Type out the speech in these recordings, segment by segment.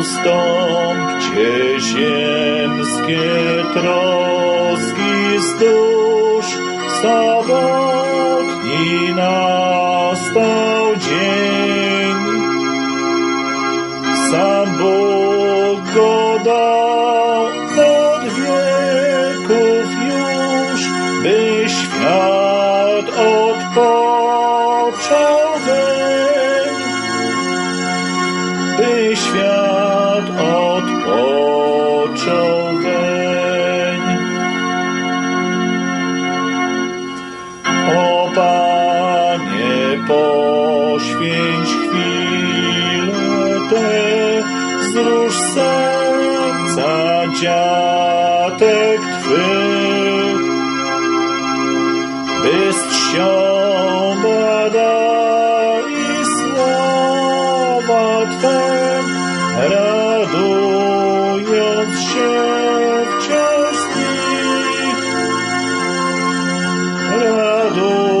ustąpcie ziemskie troski z dusz, samotni nastał dzień. Sam Bóg go dał od wieków już, by świat odpoczął weń, by świat odpoczął weń. O Panie, poświęć chwilę te, wzrusz serca dziatek Twych, by strzą bada i słowa Twe, radując się wciąż z nich, radując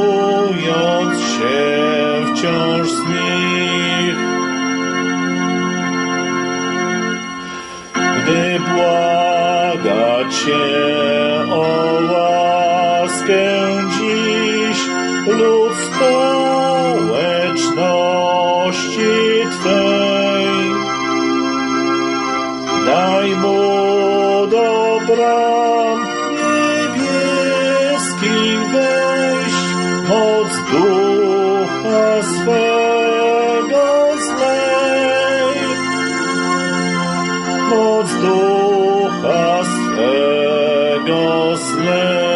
się wciąż z nich. Gdy błaga Cię o łaskę dziś lud społeczności daj mu do bram niebieskich wejść moc ducha swego zlej moc ducha swego zlej.